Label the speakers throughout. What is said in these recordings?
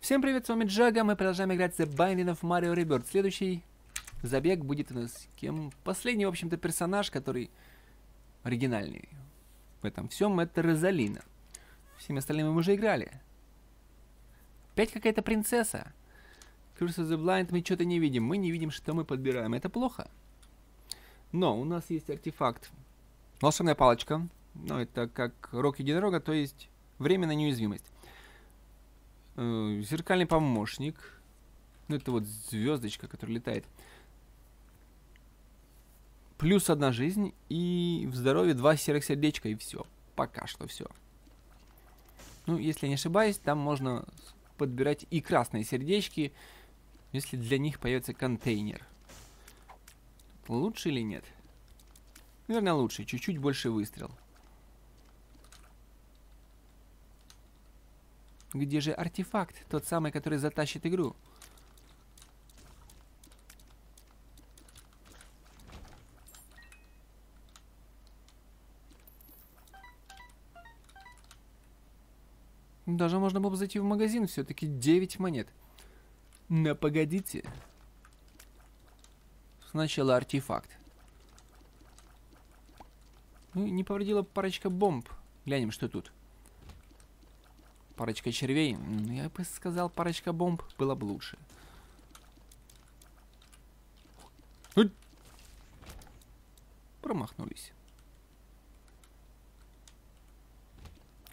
Speaker 1: Всем привет, с вами Джага, мы продолжаем играть The Binding of Mario Rebirth. Следующий забег будет у нас кем? Последний, в общем-то, персонаж, который оригинальный в этом всем, это Розалина. Всеми остальными мы уже играли. Опять какая-то принцесса. Curse of the Blind мы что-то не видим. Мы не видим, что мы подбираем. Это плохо. Но у нас есть артефакт. Волшебная палочка. Ну, это как рок единорога, то есть временная неуязвимость. Э, зеркальный помощник. Ну, это вот звездочка, которая летает. Плюс одна жизнь и в здоровье два серых сердечка и все. Пока что все. Ну, если не ошибаюсь, там можно подбирать и красные сердечки, если для них появится контейнер. Лучше или нет? Наверное, лучше. Чуть-чуть больше выстрел. Где же артефакт? Тот самый, который затащит игру. Даже можно было бы зайти в магазин, все-таки 9 монет. Но погодите. Сначала артефакт. Ну, не повредила парочка бомб. Глянем, что тут. Парочка червей. Я бы сказал, парочка бомб было бы лучше. Промахнулись.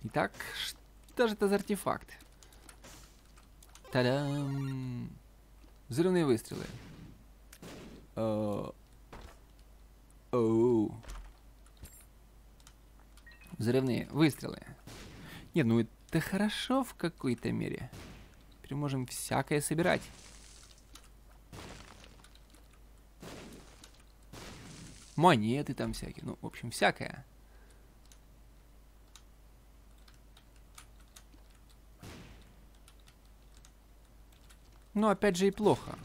Speaker 1: Итак, что же это за артефакт? Та-дам! Взрывные выстрелы. Оу. Взрывные выстрелы. Нет, ну это хорошо в какой-то мере. Теперь можем всякое собирать. Монеты там всякие. Ну, в общем, всякое. Но опять же и плохо.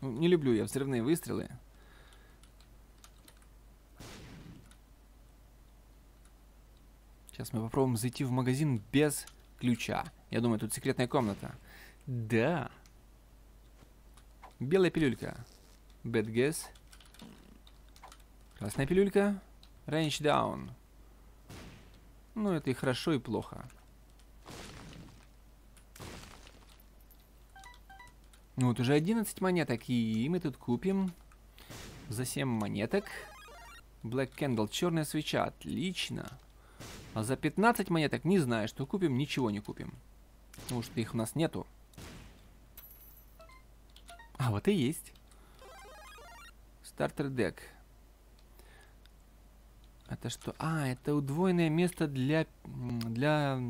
Speaker 1: Ну, не люблю я взрывные выстрелы. Сейчас мы попробуем зайти в магазин без ключа. Я думаю, тут секретная комната. Да. Белая пилюлька. Bad guess. Красная пилюлька. Range down. Ну, это и хорошо, и плохо. Ну, вот уже 11 монеток, и мы тут купим за 7 монеток. Black Candle, черная свеча, отлично. А за 15 монеток не знаю, что купим, ничего не купим. Потому что их у нас нету. А, вот и есть. Стартер дек. Это что? А, это удвоенное место для... Для...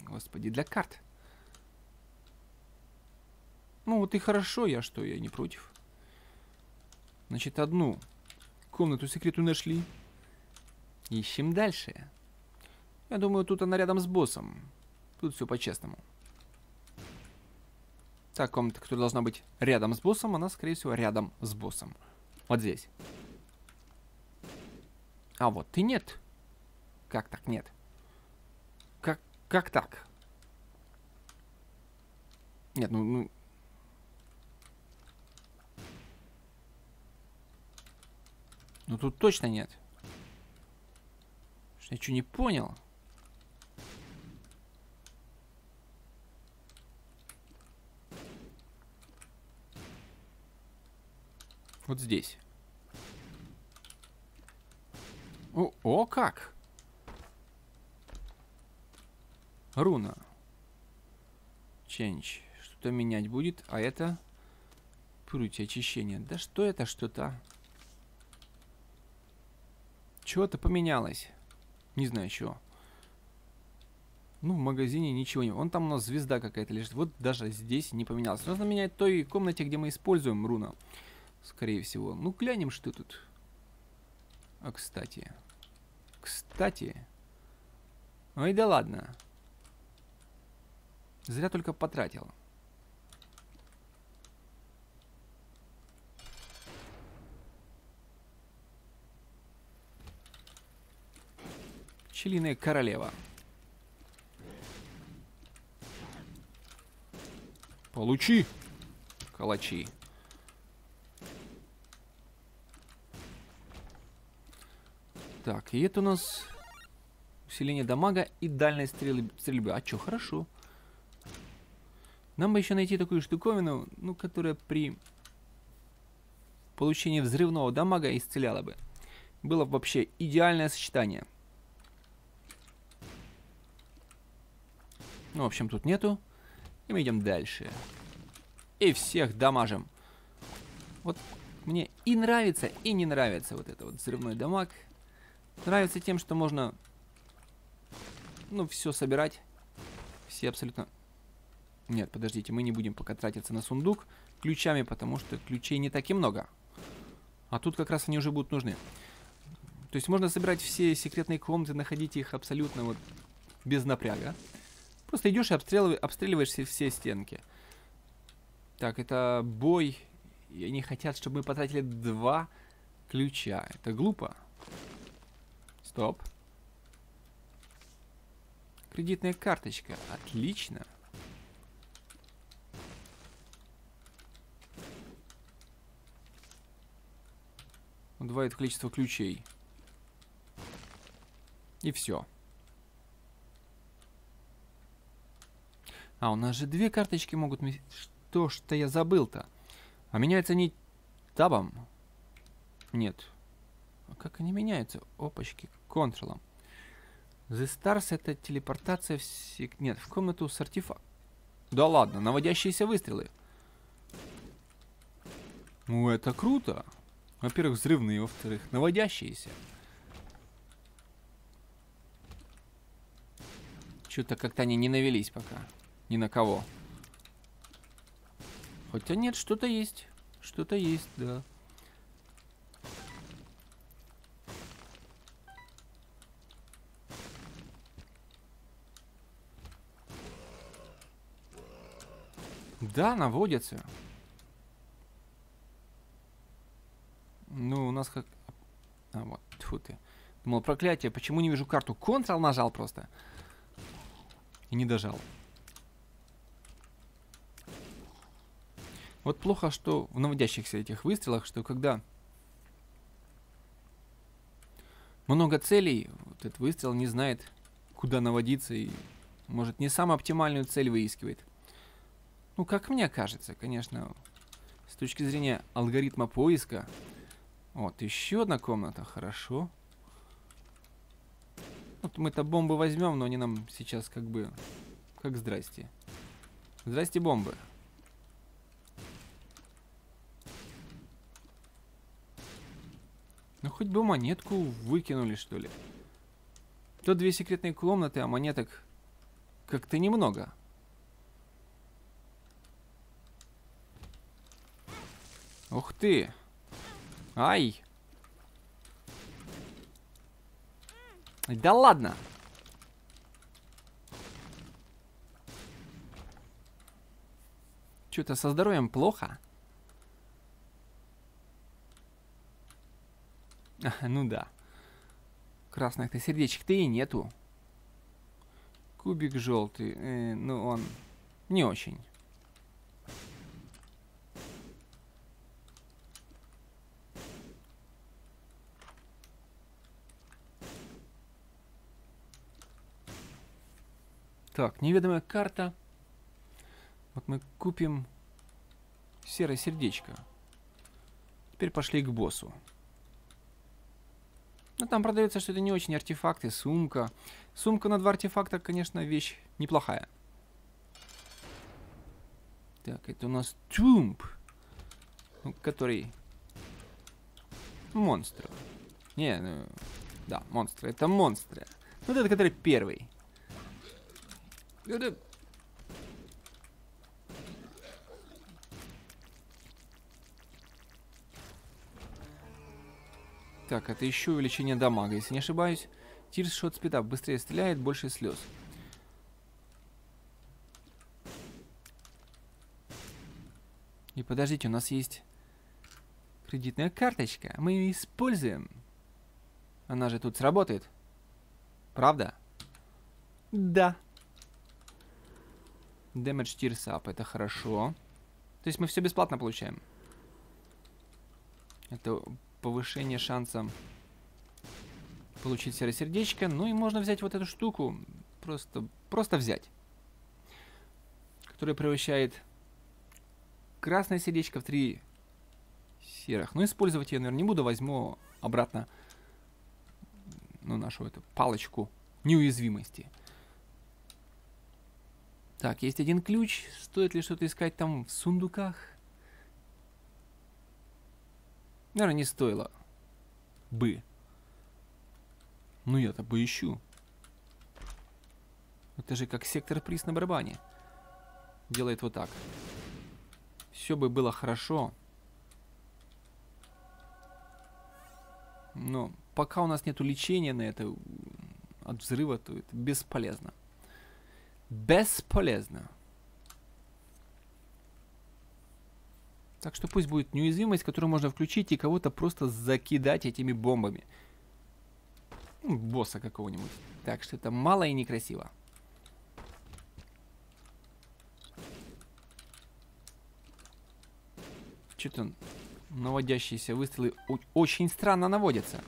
Speaker 1: Господи, для карт. Ну вот и хорошо, я что, я не против. Значит, одну комнату секрету нашли. Ищем дальше. Я думаю, тут она рядом с боссом. Тут все по-честному. Та комната, которая должна быть рядом с боссом, она, скорее всего, рядом с боссом. Вот здесь. А вот и нет. Как так нет? Как, как так? Нет, ну, ну... Ну тут точно нет. Я что не понял? Вот здесь. О, о как! Руна. Change. Что-то менять будет, а это... Пруть очищения. Да что это что-то? Чего-то поменялось. Не знаю, чего. Ну, в магазине ничего не... Вон там у нас звезда какая-то лежит. Вот даже здесь не поменялось. Нужно менять той комнате, где мы используем руна. Скорее всего. Ну, глянем, что тут. А, кстати. Кстати. Ой, да ладно. Зря только потратил. Пчелиная королева. Получи! Калачи. Так, и это у нас усиление дамага и дальность стрельбы. стрельбы. А чё, хорошо. Нам бы еще найти такую штуковину, ну, которая при получении взрывного дамага исцеляла бы. Было бы вообще идеальное сочетание. Ну, в общем, тут нету. И мы идем дальше. И всех дамажим. Вот мне и нравится, и не нравится вот это вот взрывной дамаг. Нравится тем, что можно, ну, все собирать. Все абсолютно... Нет, подождите, мы не будем пока тратиться на сундук ключами, потому что ключей не так и много. А тут как раз они уже будут нужны. То есть можно собирать все секретные комнаты, находить их абсолютно вот без напряга. Просто идешь и обстреливаешь, обстреливаешь все, все стенки. Так, это бой. И они хотят, чтобы мы потратили два ключа. Это глупо. Стоп. Кредитная карточка. Отлично. Удваивает количество ключей. И все. А, у нас же две карточки могут... Что что я забыл-то? А меняются они табом? Нет. А как они меняются? Опачки, контролом. The Stars это телепортация в... Сек... Нет, в комнату с артефактом. Да ладно, наводящиеся выстрелы. Ну, это круто. Во-первых, взрывные, во-вторых, наводящиеся. Что-то как-то они не навелись пока. Ни на кого. Хотя нет, что-то есть. Что-то есть, да. Да, наводятся. Ну, у нас как... А, вот, тьфу ты. Думал, проклятие, почему не вижу карту? Ctrl нажал просто. И не дожал. Вот плохо, что в наводящихся этих выстрелах, что когда много целей, вот этот выстрел не знает, куда наводиться и может не самую оптимальную цель выискивает. Ну, как мне кажется, конечно, с точки зрения алгоритма поиска. Вот, еще одна комната, хорошо. Вот мы-то бомбы возьмем, но они нам сейчас как бы... Как здрасте. Здрасте, бомбы. Ну хоть бы монетку выкинули, что ли. Тут две секретные комнаты, а монеток как-то немного. Ух ты! Ай! Да ладно! Что-то со здоровьем плохо. ну да. Красных-то сердечек-то и нету. Кубик желтый. Э, ну, он не очень. Так, неведомая карта. Вот мы купим серое сердечко. Теперь пошли к боссу. Ну, там продается что-то не очень артефакты, сумка. Сумка на два артефакта, конечно, вещь неплохая. Так, это у нас ну, который монстр. Не, ну, да, монстры. Это монстры. Вот это, который первый. Это Так, это еще увеличение дамага, если не ошибаюсь. Тирс шот спидап быстрее стреляет, больше слез. И подождите, у нас есть кредитная карточка. Мы ее используем. Она же тут сработает. Правда? Да. Damage tears up, это хорошо. То есть мы все бесплатно получаем. Это повышение шанса получить серое сердечко. Ну и можно взять вот эту штуку. Просто, просто взять. Которая превращает красное сердечко в три серых. Но использовать я, наверное, не буду. Возьму обратно ну, нашу эту палочку неуязвимости. Так, есть один ключ. Стоит ли что-то искать там в сундуках? Наверное, не стоило. Бы. Ну я-то поищу. Это же как сектор приз на барабане. Делает вот так. Все бы было хорошо. Но пока у нас нету лечения на это от взрыва, то это бесполезно. Бесполезно. Так что пусть будет неуязвимость, которую можно включить и кого-то просто закидать этими бомбами. Ну, босса какого-нибудь. Так что это мало и некрасиво. Что-то наводящиеся выстрелы очень странно наводятся.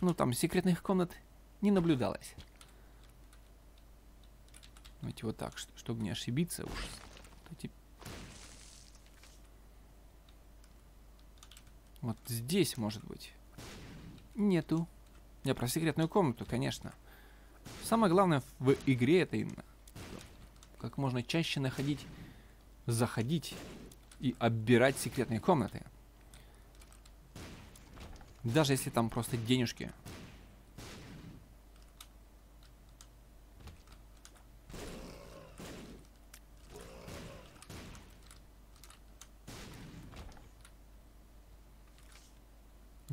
Speaker 1: Ну, там секретных комнат не наблюдалось. Давайте вот так, чтобы не ошибиться уж. Вот здесь, может быть. Нету. Я про секретную комнату, конечно. Самое главное в игре это именно как можно чаще находить, заходить и оббирать секретные комнаты. Даже если там просто денежки.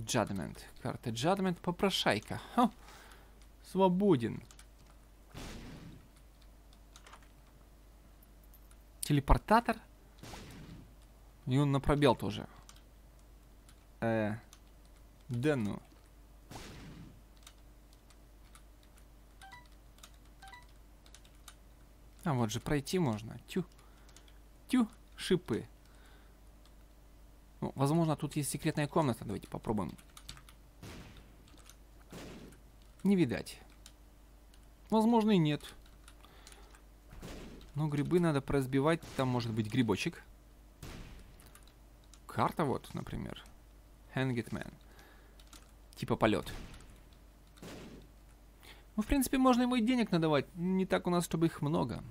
Speaker 1: Judgment. Карта Judgment. Попрошайка. Ха. Свободен. Телепортатор. И он на пробел тоже. Э, да ну. А вот же пройти можно. Тю. Тю. Шипы. Ну, возможно, тут есть секретная комната. Давайте попробуем. Не видать. Возможно и нет. Но грибы надо прозбивать. Там может быть грибочек. Карта вот, например. Hangitman. Типа полет. Ну, в принципе, можно ему и денег надавать. Не так у нас, чтобы их много.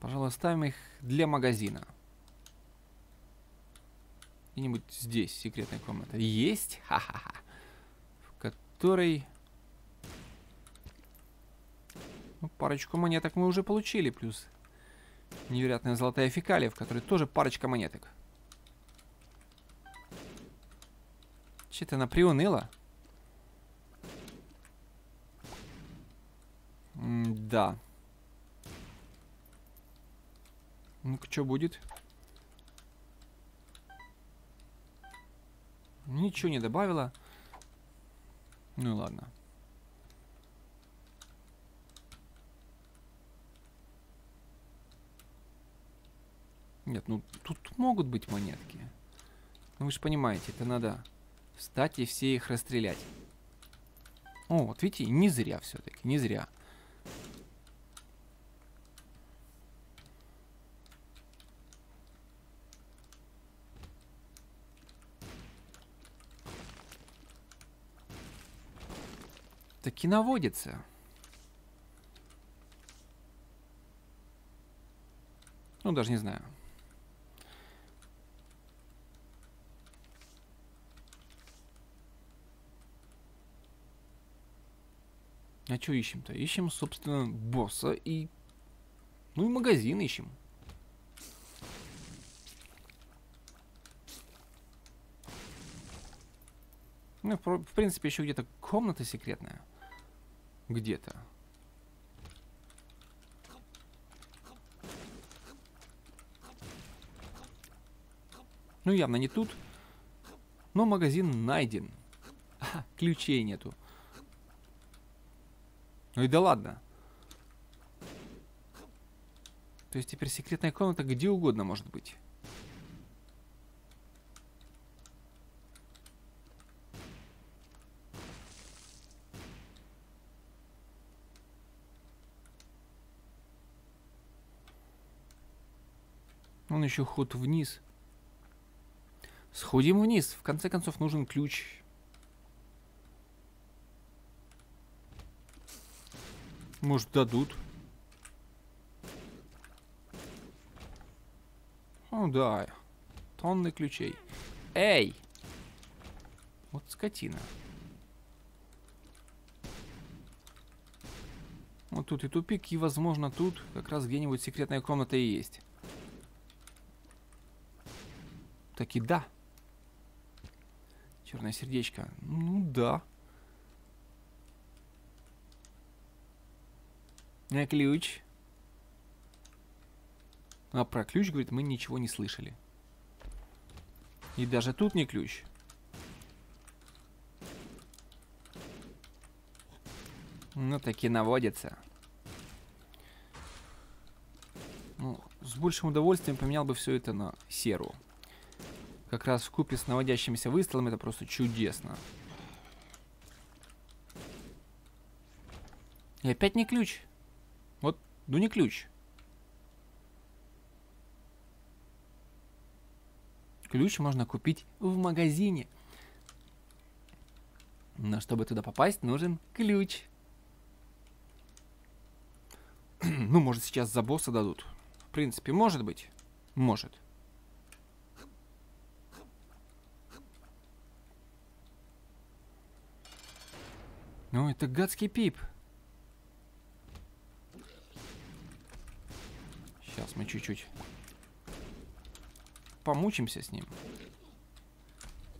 Speaker 1: Пожалуй, ставим их для магазина. Где-нибудь здесь секретная комната. Есть? Ха-ха-ха. В которой... Ну, парочку монеток мы уже получили. Плюс невероятная золотая фекалия, в которой тоже парочка монеток. Че-то она приуныла. М да. Ну-ка, что будет? Ничего не добавила. Ну ладно. Нет, ну тут могут быть монетки. Ну вы же понимаете, это надо встать и все их расстрелять. О, вот видите, не зря все-таки, не зря. таки наводится. Ну, даже не знаю. А что ищем-то? Ищем, собственно, босса и... Ну и магазин ищем. Ну, в принципе, еще где-то комната секретная где-то. Ну, явно не тут. Но магазин найден. А, ключей нету. Ну и да ладно. То есть теперь секретная комната где угодно может быть. Он еще ход вниз. Сходим вниз. В конце концов нужен ключ. Может дадут. О, да. Тонны ключей. Эй! Вот скотина. Вот тут и тупик, и, возможно, тут как раз где-нибудь секретная комната и есть. Таки да. Черное сердечко. Ну да. А ключ? А про ключ, говорит, мы ничего не слышали. И даже тут не ключ. Ну, таки наводится. Ну, с большим удовольствием поменял бы все это на серу. Как раз в купе с наводящимися выстрелами это просто чудесно. И опять не ключ. Ну не ключ. Ключ можно купить в магазине. Но чтобы туда попасть, нужен ключ. ну, может, сейчас за босса дадут. В принципе, может быть. Может. Ну, это гадский пип. Сейчас мы чуть-чуть помучимся с ним.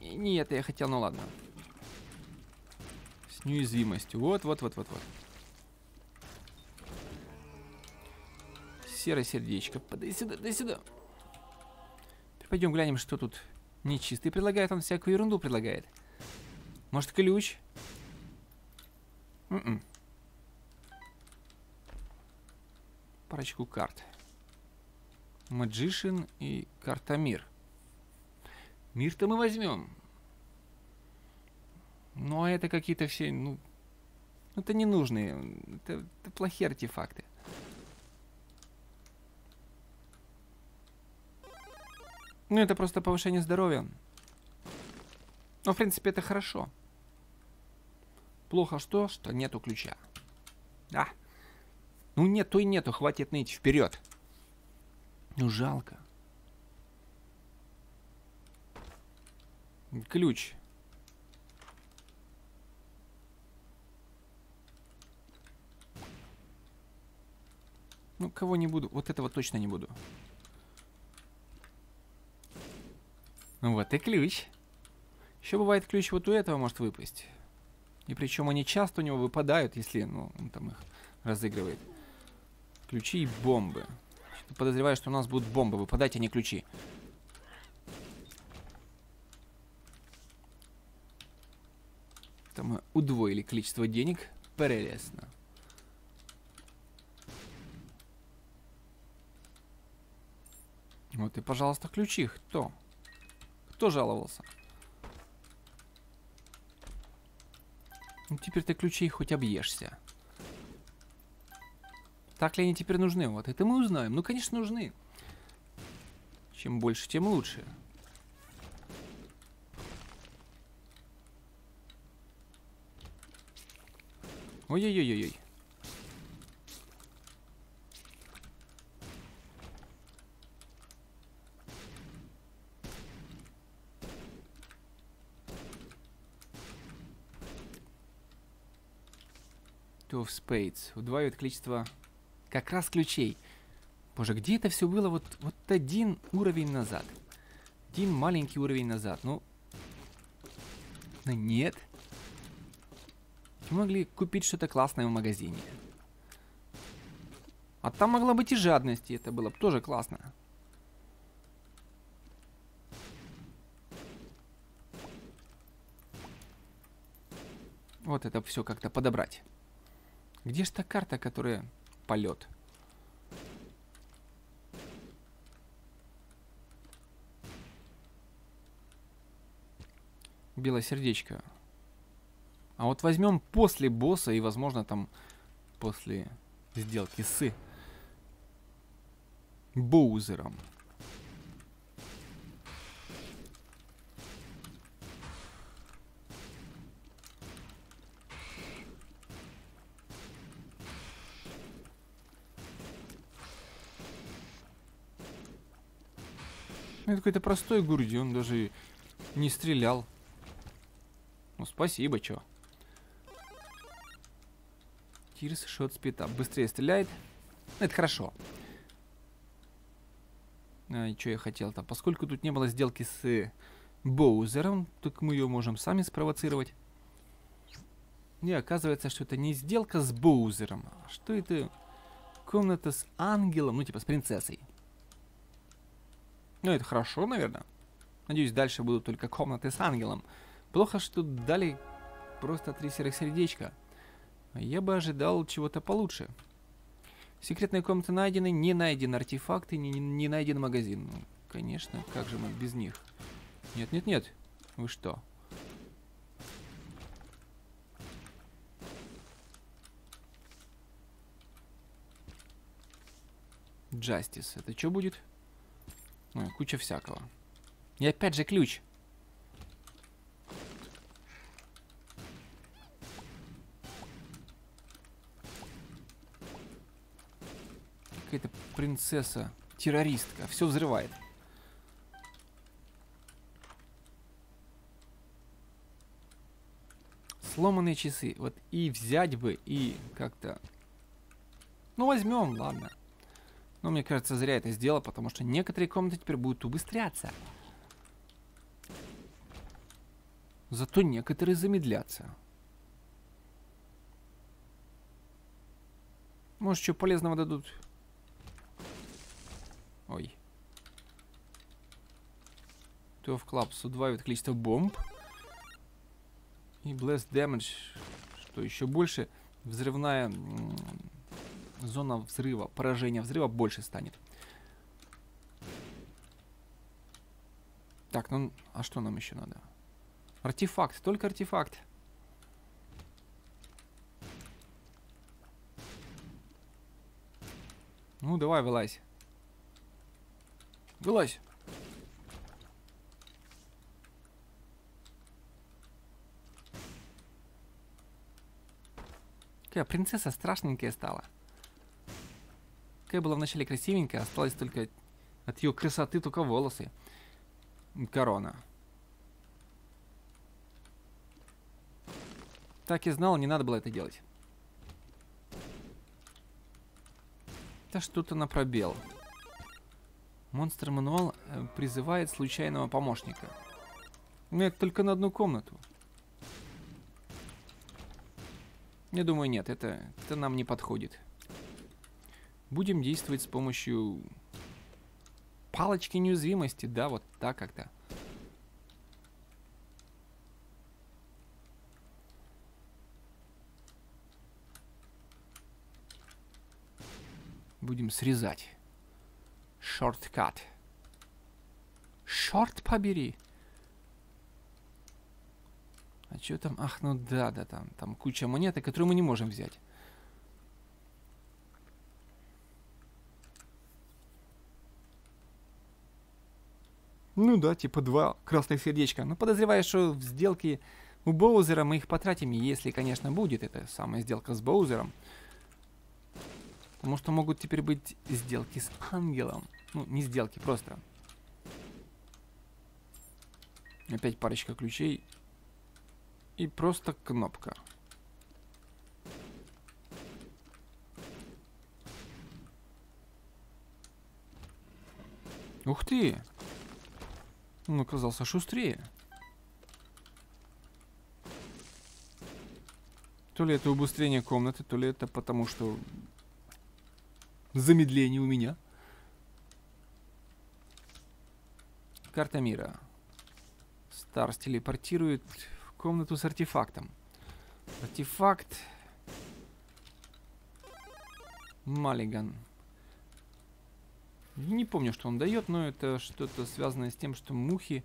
Speaker 1: Не это я хотел, ну ладно. С неуязвимостью. Вот, вот, вот, вот, вот. Серое сердечко. Подай сюда, дай сюда. Пойдем глянем, что тут нечистый предлагает. Он всякую ерунду предлагает. Может, ключ? М м-м. -м. Парочку карт. Magician и карта Мир. Мир-то мы возьмем. Ну, а это какие-то все, ну, это ненужные, это, это плохие артефакты. Ну, это просто повышение здоровья. Но, в принципе, это хорошо. Плохо что? Что нету ключа. Да. Ну, нету и нету, хватит ныть, вперед. Ну, жалко. Ключ. Ну, кого не буду. Вот этого точно не буду. Вот и ключ. Еще бывает ключ вот у этого может выпасть. И причем они часто у него выпадают, если ну, он там их разыгрывает. Ключи и бомбы. Подозреваю, что у нас будут бомбы выпадать, а не ключи. Там мы удвоили количество денег. Прелестно. Вот и, пожалуйста, ключи. Кто? Кто жаловался? Ну, теперь ты ключей хоть объешься. Так ли они теперь нужны? Вот это мы узнаем. Ну, конечно, нужны. Чем больше, тем лучше. Ой-ой-ой-ой. Two of Spades. Удваивает количество как раз ключей. Боже, где это все было вот, вот один уровень назад? Один маленький уровень назад. Ну, ну нет. Мы могли купить что-то классное в магазине. А там могла быть и жадность, и это было бы тоже классно. Вот это все как-то подобрать. Где же та карта, которая полет? Белое сердечко. А вот возьмем после босса и, возможно, там после сделки с Боузером. Это какой-то простой Гурди, он даже не стрелял. Ну, спасибо, чё. Тирс, шот, спита. Быстрее стреляет. Это хорошо. А, и что я хотел-то? Поскольку тут не было сделки с э, Боузером, так мы ее можем сами спровоцировать. Не, оказывается, что это не сделка с Боузером. А что это? Комната с ангелом, ну типа с принцессой. Ну, это хорошо, наверное. Надеюсь, дальше будут только комнаты с ангелом. Плохо, что дали просто три серых сердечка. Я бы ожидал чего-то получше. Секретные комнаты найдены, не найден артефакт и не, не найден магазин. Ну, конечно, как же мы без них? Нет, нет, нет. Вы что? Джастис. Это что будет? Ой, куча всякого. И опять же ключ. Какая-то принцесса, террористка, все взрывает. Сломанные часы. Вот и взять бы, и как-то... Ну, возьмем, ладно. Но мне кажется, зря это сделал, потому что некоторые комнаты теперь будут убыстряться. Зато некоторые замедлятся. Может, что полезного дадут? Ой. Two of Clubs удваивает количество бомб. И Blast Damage, что еще больше, взрывная зона взрыва, поражения взрыва больше станет. Так, ну, а что нам еще надо? Артефакт, только артефакт. Ну, давай, вылазь. Вылазь. Какая принцесса страшненькая стала. Какая была вначале красивенькая, осталось только от ее красоты только волосы. Корона. Так и знал, не надо было это делать. Это что-то на пробел. Монстр мануал э, призывает случайного помощника. Нет, только на одну комнату. Я думаю, нет, это, это нам не подходит. Будем действовать с помощью палочки неуязвимости, да, вот так как-то. Будем срезать. Шорткат. Шорт побери. А что там? Ах, ну да, да, там, там куча монет, которые мы не можем взять. Ну да, типа два красных сердечка. Но подозреваю, что в сделке у Боузера мы их потратим, если, конечно, будет эта самая сделка с Боузером. Потому что могут теперь быть сделки с Ангелом. Ну, не сделки, просто. Опять парочка ключей. И просто кнопка. Ух ты! Он оказался шустрее. То ли это убыстрение комнаты, то ли это потому, что замедление у меня. Карта мира. Старс телепортирует в комнату с артефактом. Артефакт. Маллиган. Не помню, что он дает, но это что-то связанное с тем, что мухи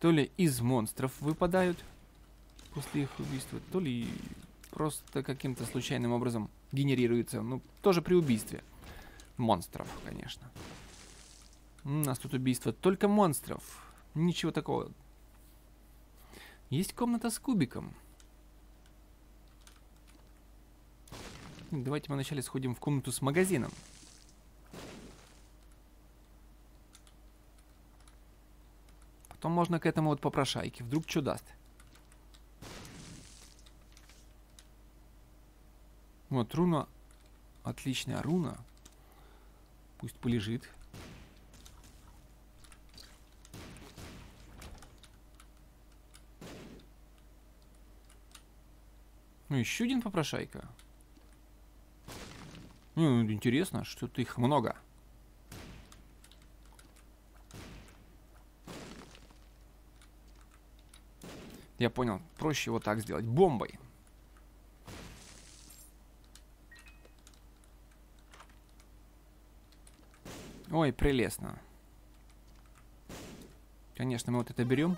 Speaker 1: то ли из монстров выпадают после их убийства, то ли просто каким-то случайным образом генерируется. Ну, тоже при убийстве. Монстров, конечно. У нас тут убийство только монстров. Ничего такого. Есть комната с кубиком. Давайте мы вначале сходим в комнату с магазином. Потом можно к этому вот попрошайке. Вдруг что даст. Вот, руна. Отличная руна. Пусть полежит. Ну, еще один попрошайка. Ну, интересно, что-то их много. Я понял, проще вот так сделать. Бомбой. Ой, прелестно. Конечно, мы вот это берем.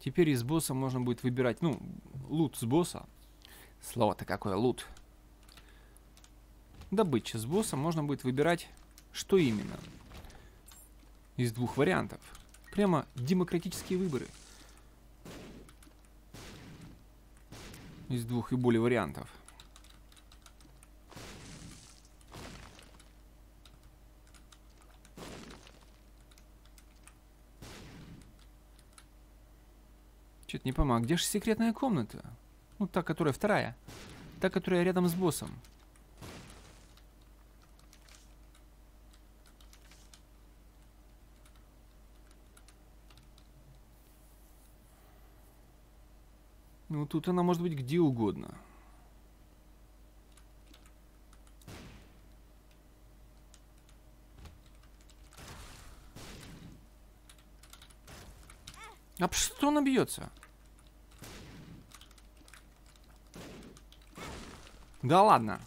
Speaker 1: Теперь из босса можно будет выбирать, ну, лут с босса. Слово-то какое, лут. Добыча с босса можно будет выбирать, что именно. Из двух вариантов. Прямо демократические выборы. Из двух и более вариантов. Что-то не а где же секретная комната? Ну, та, которая вторая. Та, которая рядом с боссом. Ну, тут она может быть где угодно. А что она бьется? Да ладно.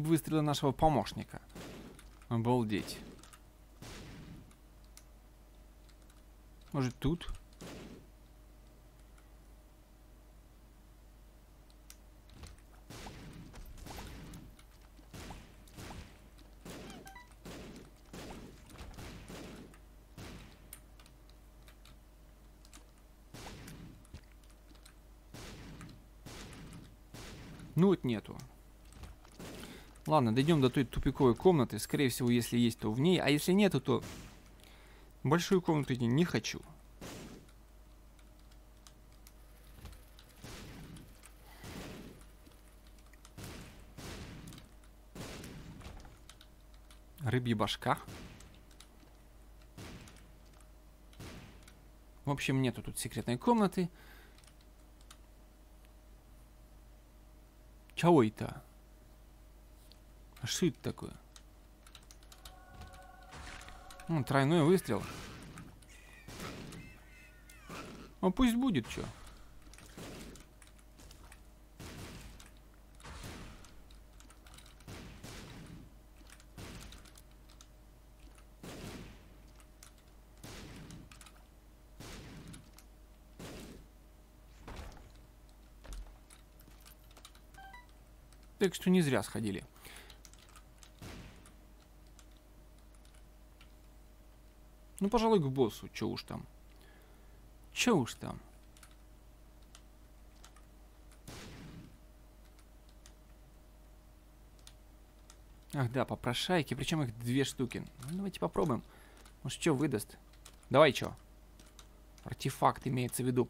Speaker 1: Выстрелы нашего помощника. Обалдеть. Может тут? Ну вот нету. Ладно, дойдем до той тупиковой комнаты. Скорее всего, если есть, то в ней. А если нету, то большую комнату не, не хочу. Рыбья башка. В общем, нету тут секретной комнаты. Чего это? А что это такое? Ну, тройной выстрел. А пусть будет, что. Так что не зря сходили. Ну, пожалуй, к боссу. Че уж там. Че уж там. Ах да, попрошайки, причем их две штуки. Ну, давайте попробуем. Может, что выдаст? Давай, что? Артефакт имеется в виду.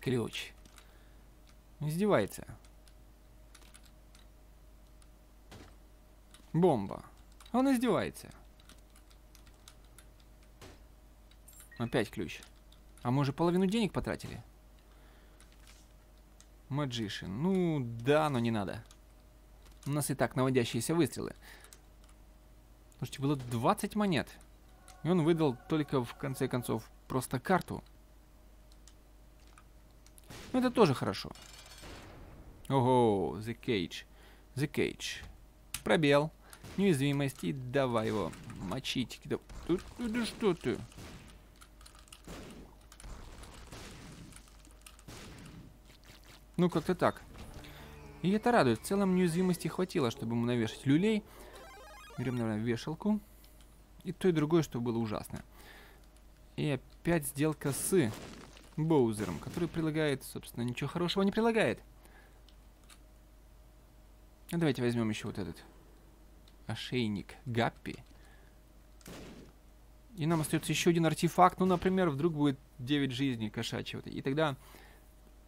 Speaker 1: Ключ. Издевается. Бомба. Он издевается. Опять ключ. А мы уже половину денег потратили? Magician. Ну, да, но не надо. У нас и так наводящиеся выстрелы. Слушайте, было 20 монет. И он выдал только в конце концов просто карту. Ну это тоже хорошо. Ого, The Cage. The Cage. Пробел. Неуязвимость. И давай его мочить. Да что ты? Ну, как-то так. И это радует. В целом неуязвимости хватило, чтобы ему навешать люлей. Берем, наверное, вешалку. И то, и другое, что было ужасно. И опять сделка с Боузером, который прилагает, собственно, ничего хорошего не прилагает. А давайте возьмем еще вот этот ошейник Гаппи. И нам остается еще один артефакт. Ну, например, вдруг будет 9 жизней кошачьего. И тогда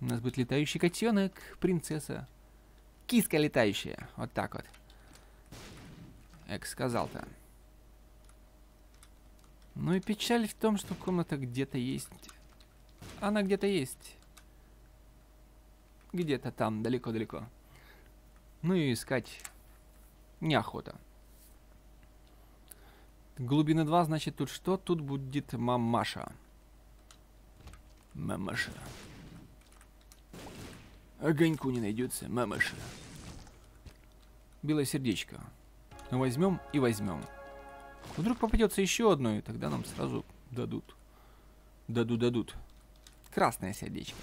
Speaker 1: у нас будет летающий котенок, принцесса. Киска летающая. Вот так вот. Экс сказал-то. Ну и печаль в том, что комната где-то есть. Она где-то есть. Где-то там, далеко-далеко. Ну и искать неохота. Глубина 2, значит, тут что? Тут будет мамаша. Мамаша. Огоньку не найдется, мамаша. Белое сердечко. Ну, возьмем и возьмем. Вдруг попадется еще одно, и тогда нам сразу дадут. Дадут, дадут. Красное сердечко.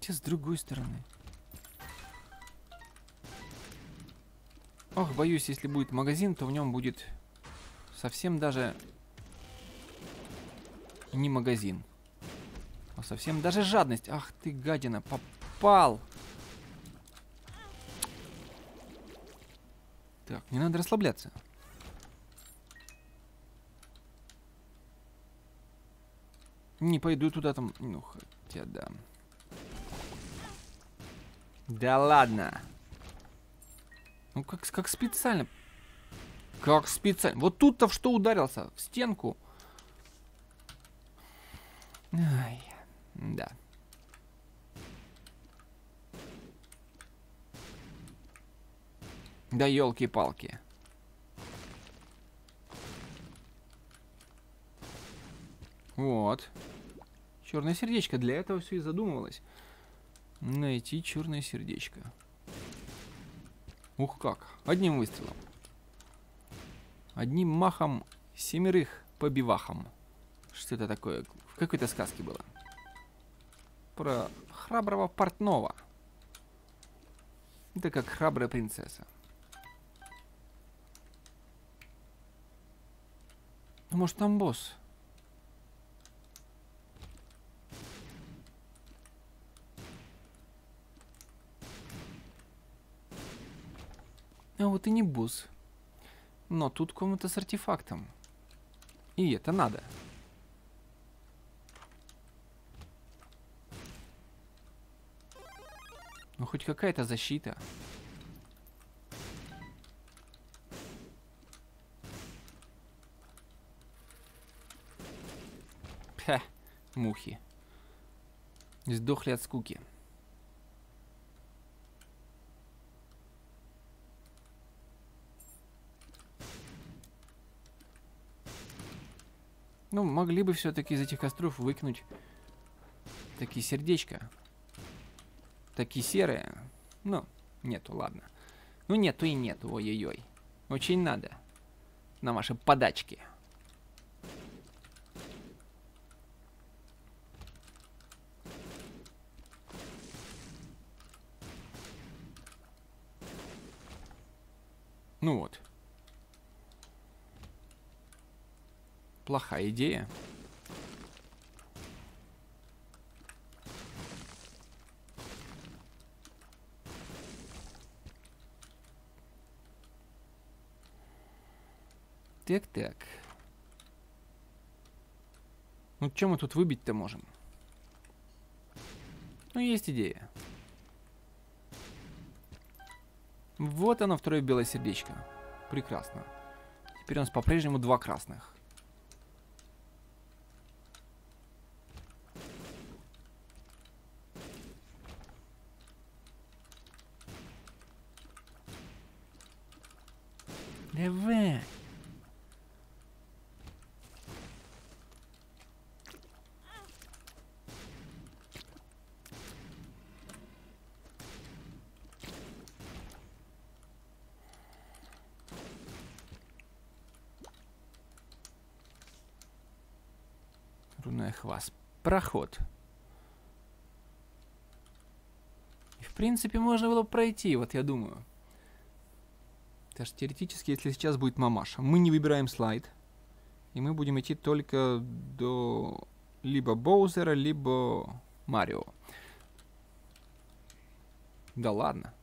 Speaker 1: Те с другой стороны. Ох, боюсь, если будет магазин, то в нем будет совсем даже не магазин. А совсем даже жадность. Ах ты, гадина, попал. Так, не надо расслабляться. Не пойду туда там. Ну, хотя да. Да ладно. Ну, как, как специально. Как специально. Вот тут-то в что ударился? В стенку. Ай, да. Да елки-палки. Вот. Черное сердечко. Для этого все и задумывалось. Найти черное сердечко. Ух как. Одним выстрелом. Одним махом семерых побивахом. Что это такое? Какой-то сказке было. Про храброго портного. Это как храбрая принцесса. Может там босс? А вот и не босс. Но тут комната с артефактом. И это надо. Ну хоть какая-то защита. Ха, мухи. Сдохли от скуки. Ну, могли бы все-таки из этих костров выкинуть такие сердечки, Такие серые. Ну, нету, ладно. Ну, нету и нету, ой-ой-ой. Очень надо. На ваши подачки. Ну вот. Плохая идея. Так-так. Ну, чем мы тут выбить-то можем? Ну, есть идея. Вот оно, второе белое сердечко. Прекрасно. Теперь у нас по-прежнему два красных. Проход. И, в принципе, можно было пройти, вот я думаю. Даже теоретически, если сейчас будет мамаша, мы не выбираем слайд. И мы будем идти только до либо Боузера, либо Марио. Да ладно.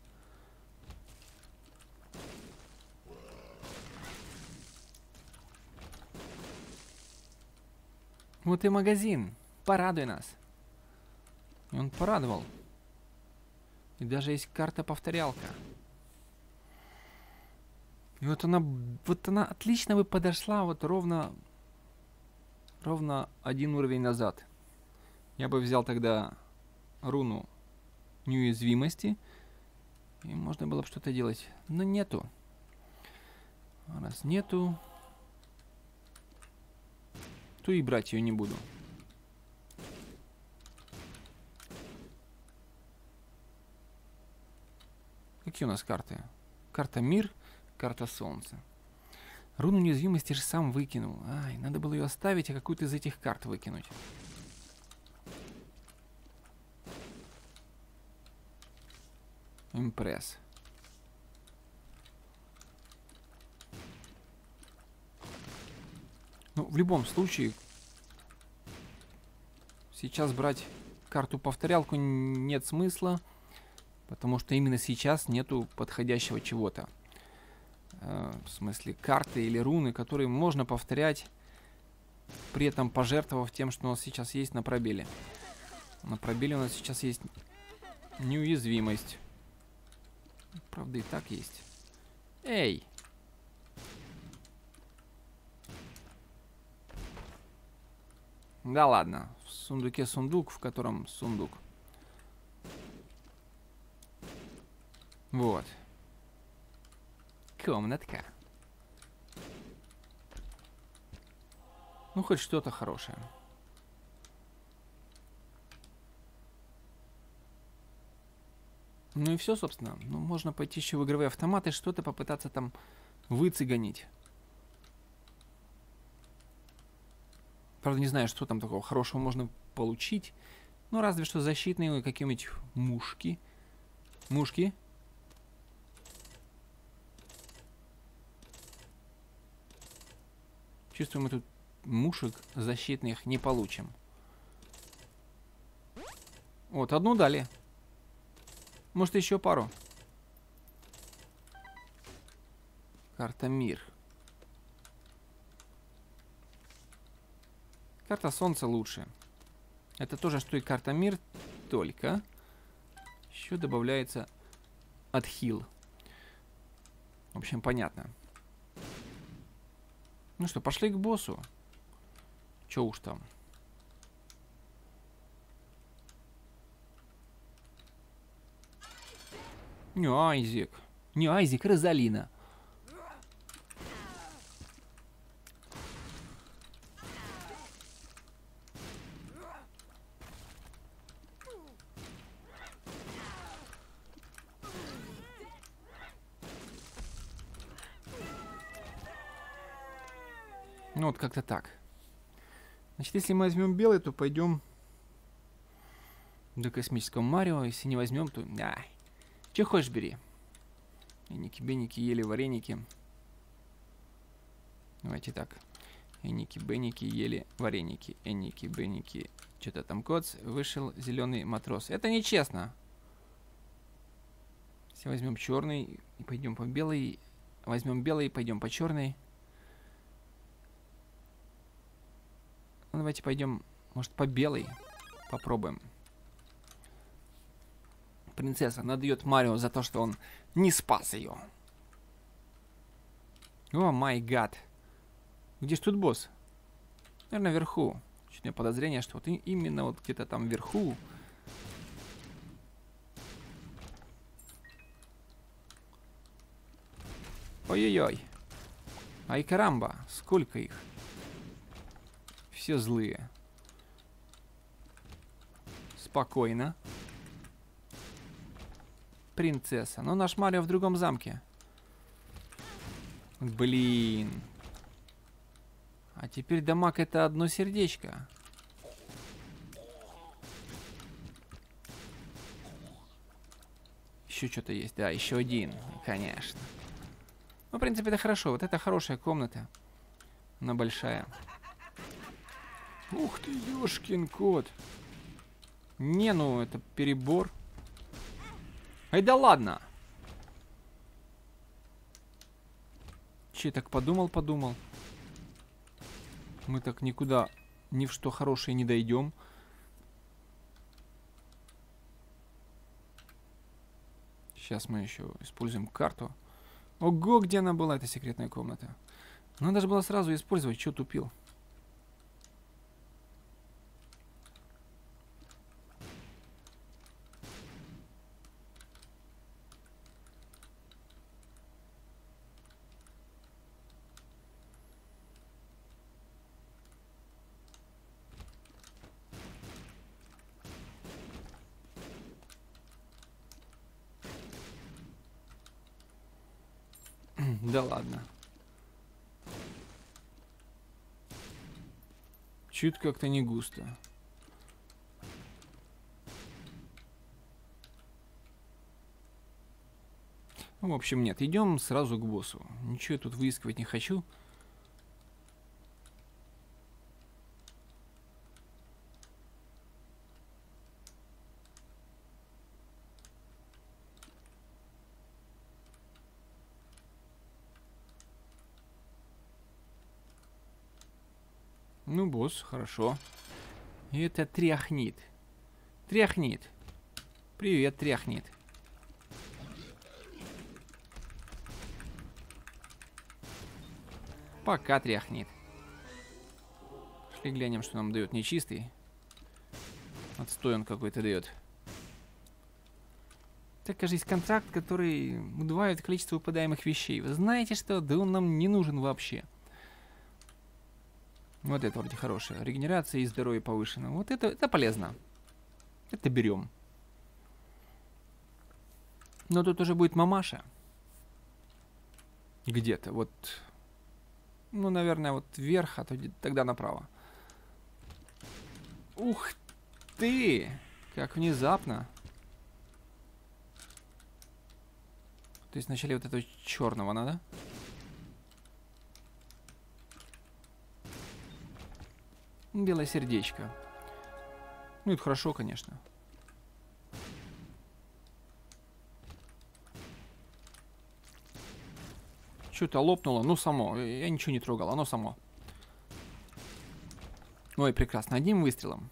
Speaker 1: Вот и магазин. Порадуй нас. И он порадовал. И даже есть карта-повторялка. И вот она, вот она отлично бы подошла вот ровно, ровно один уровень назад. Я бы взял тогда руну неуязвимости, и можно было бы что-то делать. Но нету. Раз нету, то и брать ее не буду. Какие у нас карты? Карта Мир, карта Солнца. Руну неуязвимости же сам выкинул. Ай, надо было ее оставить, а какую-то из этих карт выкинуть. Импресс. Ну, в любом случае, сейчас брать карту-повторялку нет смысла, потому что именно сейчас нету подходящего чего-то. Э, в смысле, карты или руны, которые можно повторять, при этом пожертвовав тем, что у нас сейчас есть на пробеле. На пробеле у нас сейчас есть неуязвимость. Правда, и так есть. Эй! Да ладно, в сундуке сундук, в котором сундук. Вот. Комнатка. Ну, хоть что-то хорошее. Ну и все, собственно. Ну, можно пойти еще в игровые автоматы, что-то попытаться там выцыганить. Правда, не знаю, что там такого хорошего можно получить. Ну, разве что защитные какие-нибудь мушки. Мушки. Чувствую, мы тут мушек защитных не получим. Вот, одну дали. Может, еще пару. Карта Мир. Карта Солнца лучше. Это тоже, что и карта Мир, только еще добавляется отхил. В общем, понятно. Ну что, пошли к боссу. Че уж там. Не Айзик. Не Айзик, Розалина. Ну вот как-то так. Значит, если мы возьмем белый, то пойдем до космического Марио. Если не возьмем, то... А, че хочешь, бери. Эники, беники, ели вареники. Давайте так. Эники, беники, ели вареники. Эники, беники. Что-то там коц. Вышел зеленый матрос. Это нечестно. Если возьмем черный и пойдем по белой. Возьмем белый и пойдем по черной. Ну, давайте пойдем, может, по белой попробуем. Принцесса надает Марио за то, что он не спас ее. О май гад. Где ж тут босс? Наверное, вверху. Чуть мне подозрение, что вот именно вот где-то там вверху. Ой-ой-ой. Ай, карамба, сколько их? Все злые. Спокойно. Принцесса. Но наш Марио в другом замке. Блин. А теперь дамаг это одно сердечко. Еще что-то есть. Да, еще один. Конечно. Ну, в принципе, это хорошо. Вот это хорошая комната. Она большая. Ух ты, ёшкин кот. Не, ну, это перебор. Ай, да ладно. Че, так подумал, подумал. Мы так никуда, ни в что хорошее не дойдем. Сейчас мы еще используем карту. Ого, где она была, эта секретная комната. Надо же было сразу использовать, что тупил. Да ладно. Чуть как-то не густо. Ну, в общем, нет. Идем сразу к боссу. Ничего я тут выискивать не хочу. Босс, хорошо. И это тряхнит. Тряхнит. Привет, тряхнит. Пока тряхнет. Шли глянем, что нам дает нечистый. Отстой он какой-то дает. Так, кажется, контракт, который удваивает количество выпадаемых вещей. Вы знаете что? Да он нам не нужен вообще. Вот это вроде хорошее. Регенерация и здоровье повышено. Вот это, это полезно. Это берем. Но тут уже будет мамаша. Где-то. Вот. Ну, наверное, вот вверх, а то тогда направо. Ух ты! Как внезапно. То есть вначале вот этого черного надо. Белое сердечко. Ну, это хорошо, конечно. Что-то лопнуло. Ну, само. Я ничего не трогал. Оно само. Ой, прекрасно. Одним выстрелом.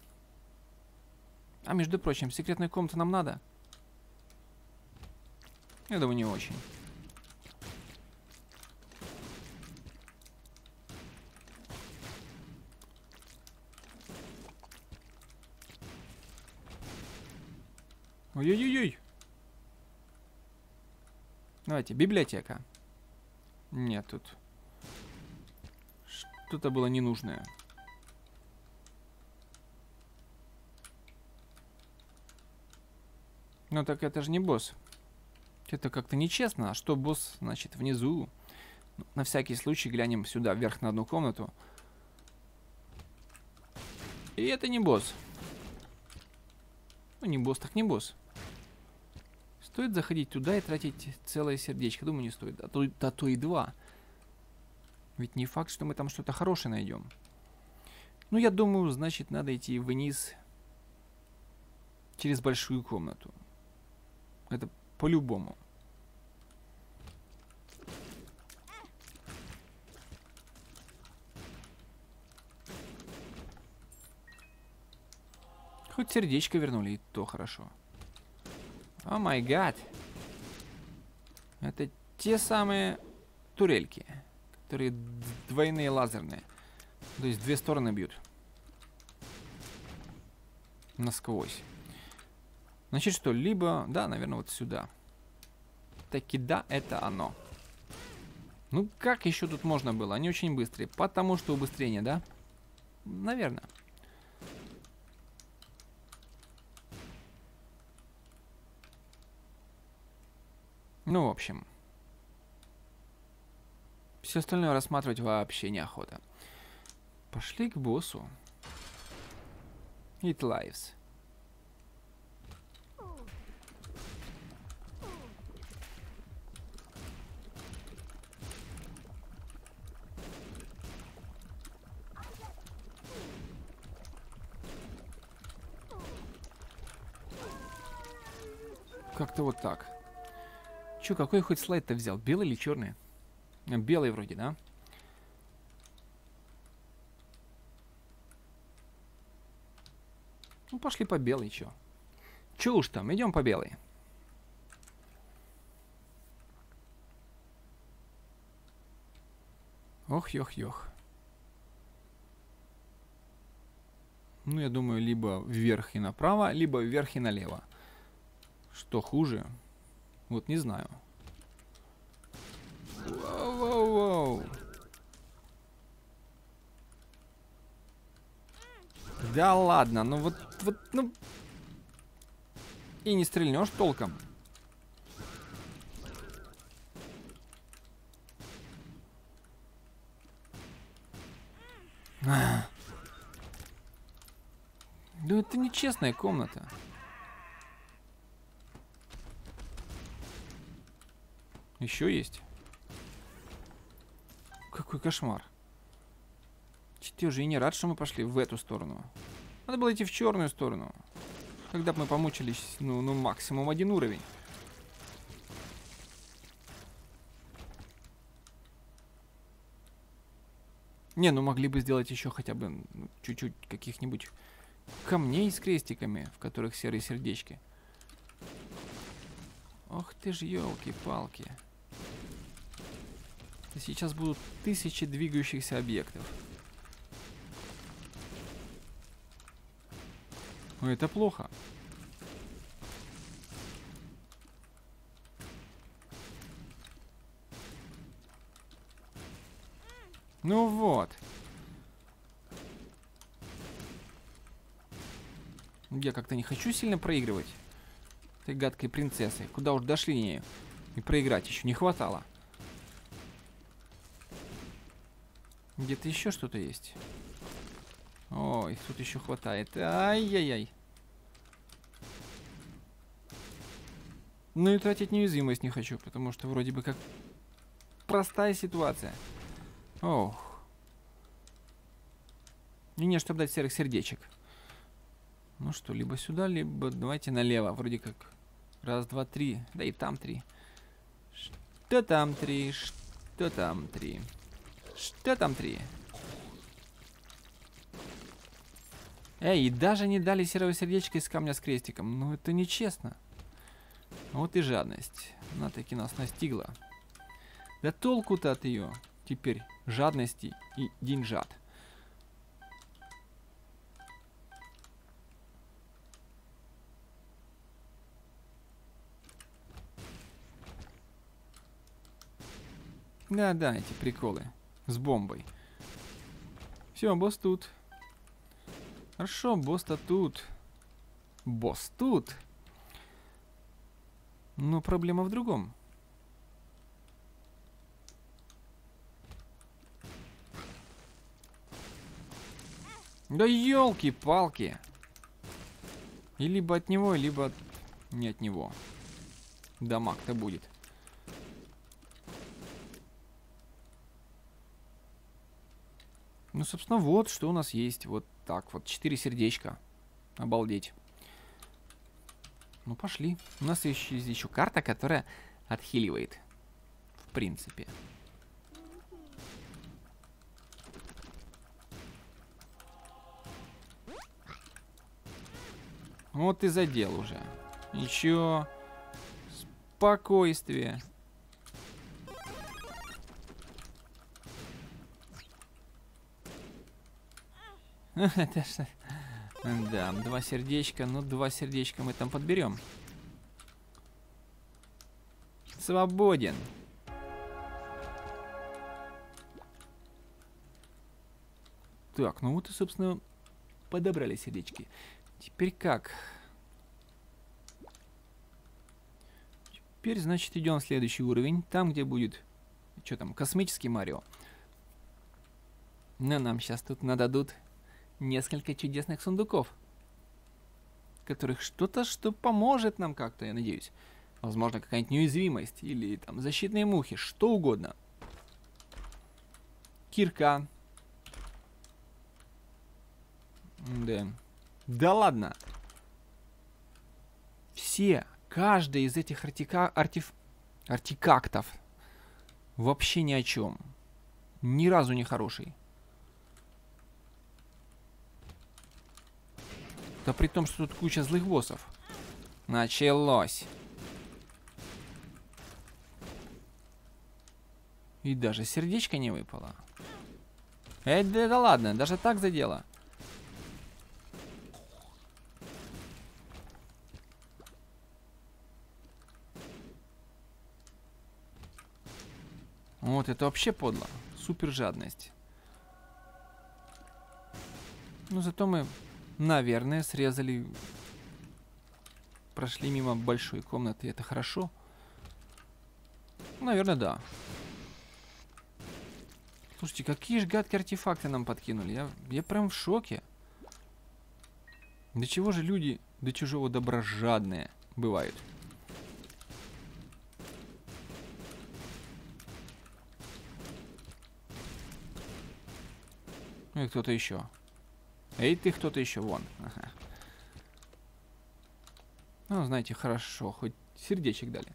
Speaker 1: А, между прочим, секретная комната нам надо? Я думаю, не очень. Ой-ой-ой. Давайте, библиотека. Нет, тут что-то было ненужное. Ну так это же не босс. Это как-то нечестно. А что босс, значит, внизу? На всякий случай глянем сюда, вверх на одну комнату. И это не босс. Ну, не босс, так не босс. Стоит заходить туда и тратить целое сердечко? Думаю, не стоит. А то, а то и два. Ведь не факт, что мы там что-то хорошее найдем. Ну, я думаю, значит, надо идти вниз через большую комнату. Это по-любому. Хоть сердечко вернули, и то хорошо. О май гад. Это те самые турельки, которые двойные лазерные. То есть две стороны бьют. Насквозь. Значит что, либо... Да, наверное, вот сюда. Таки да, это оно. Ну, как еще тут можно было? Они очень быстрые. Потому что убыстрение, да? Наверное. Ну, в общем. Все остальное рассматривать вообще неохота. Пошли к боссу. It lives. Как-то вот так. Че, какой хоть слайд-то взял? Белый или черный? Э, белый вроде, да? Ну, пошли по белой, чё. Чё уж там, идем по белой. Ох, ёх, ёх. Ну, я думаю, либо вверх и направо, либо вверх и налево. Что хуже? Вот не знаю. Воу-воу-воу. Да ладно, ну вот, вот, ну... И не стрельнешь толком. Ну это нечестная комната. Еще есть. Какой кошмар. Ты уже и не рад, что мы пошли в эту сторону. Надо было идти в черную сторону. Когда бы мы помучились, ну, ну максимум один уровень. Не, ну могли бы сделать еще хотя бы ну, чуть-чуть каких-нибудь камней с крестиками, в которых серые сердечки. Ох ты ж, елки-палки. Сейчас будут тысячи двигающихся объектов. Но это плохо. Ну вот. Я как-то не хочу сильно проигрывать. Этой гадкой принцессы. Куда уж дошли не и проиграть еще не хватало. Где-то еще что-то есть. Ой, тут еще хватает. Ай-яй-яй. Ну и тратить неуязвимость не хочу, потому что вроде бы как простая ситуация. Ох. И не, чтобы дать серых сердечек. Ну что, либо сюда, либо давайте налево. Вроде как раз, два, три. Да и там три. Что там три? Что там три? Что там три? Эй, и даже не дали серого сердечка из камня с крестиком. Ну это нечестно. Вот и жадность. Она таки нас настигла. Да толку-то от ее теперь жадности и деньжат. Да-да, эти приколы. С бомбой. Все, босс тут. Хорошо, босс-то тут. Босс тут. Но проблема в другом. Да елки-палки. И либо от него, либо не от него. Дамаг-то будет. Ну, собственно, вот что у нас есть. Вот так вот. Четыре сердечка. Обалдеть. Ну, пошли. У нас есть еще карта, которая отхиливает. В принципе. Вот и задел уже. Еще спокойствие. Да, два сердечка. Ну, два сердечка мы там подберем. Свободен. Так, ну вот и, собственно, подобрали сердечки. Теперь как? Теперь, значит, идем в следующий уровень. Там, где будет... Что там? Космический Марио. Но нам сейчас тут нададут несколько чудесных сундуков. Которых что-то, что поможет нам как-то, я надеюсь. Возможно, какая-нибудь неуязвимость. Или там защитные мухи. Что угодно. Кирка. Да. Да ладно. Все, каждый из этих артика... артиф... артикактов вообще ни о чем. Ни разу не хороший. Да при том, что тут куча злых боссов. Началось. И даже сердечко не выпало. Эй, да, да ладно, даже так задело. Вот, это вообще подло. Супер жадность. Ну, зато мы, наверное, срезали... Прошли мимо большой комнаты, это хорошо. Наверное, да. Слушайте, какие же гадкие артефакты нам подкинули. Я, я прям в шоке. До чего же люди до чужого доброжадные бывают? Ну и кто-то еще. Эй, ты кто-то еще, вон. Ага. Ну, знаете, хорошо, хоть сердечек дали.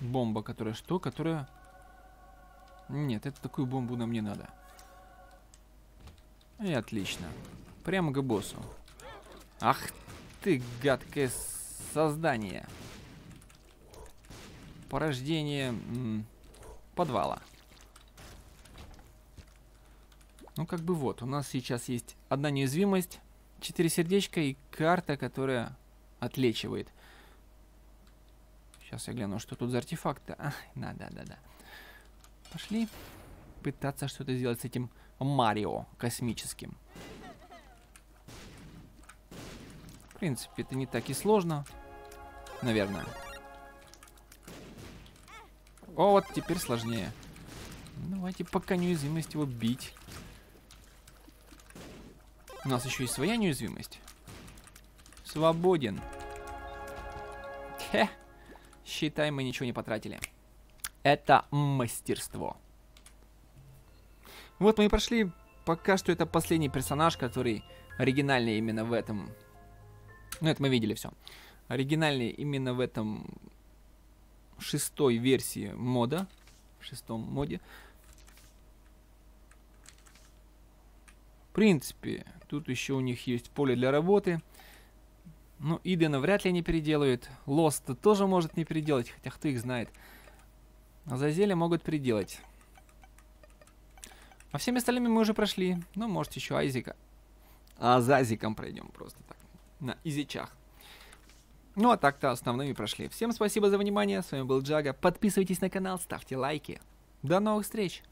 Speaker 1: Бомба, которая что? Которая... Нет, это такую бомбу нам не надо. И отлично. Прямо к боссу. Ах ты, гадкое создание. Порождение подвала. Ну, как бы вот, у нас сейчас есть одна неуязвимость, четыре сердечка и карта, которая отлечивает. Сейчас я гляну, что тут за артефакты. А, да, да, да, да. Пошли пытаться что-то сделать с этим Марио космическим. Принципе, это не так и сложно. Наверное. О, вот теперь сложнее. Давайте пока неуязвимость его бить. У нас еще есть своя неуязвимость. Свободен. Хе. Считай, мы ничего не потратили. Это мастерство. Вот мы и прошли. Пока что это последний персонаж, который оригинальный именно в этом ну, это мы видели все. Оригинальный именно в этом шестой версии мода. В шестом моде. В принципе, тут еще у них есть поле для работы. Ну, Идена вряд ли не переделают. Лост тоже может не переделать, хотя кто их знает. А Зазеля могут переделать. А всеми остальными мы уже прошли. Ну, может, еще Айзика. А Зазиком пройдем просто так на изичах. Ну а так-то основными прошли. Всем спасибо за внимание, с вами был Джага. Подписывайтесь на канал, ставьте лайки. До новых встреч!